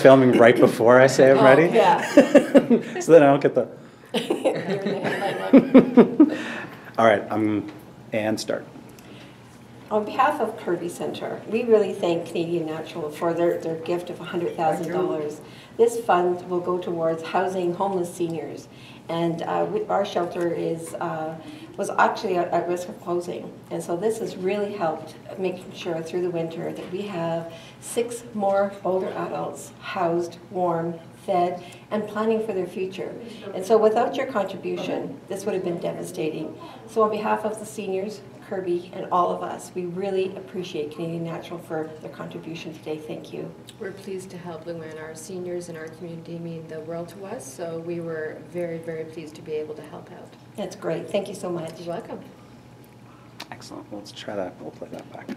filming right before I say I'm Oh, ready. yeah. So then I don't get the, You're in the headline. all right, I'm, and start. On behalf of Kerby Center, we really thank Canadian Natural for their, their gift of $100,000. This fund will go towards housing homeless seniors. And uh, we- our shelter is, uh, was actually at, at risk of closing. And so this has really helped making sure through the winter that we have six more older adults housed, warm, fed, and planning for their future. And so without your contribution, this would have been devastating. So on behalf of the seniors, Kerby, and all of us, we really appreciate Canadian Natural for their contribution today. Thank you. We're pleased to help Luann. Our seniors in our community mean the world to us, so we were very, very pleased to be able to help out. That's great. Thank you so much. You're welcome. Excellent. Let's try that. We'll play that back.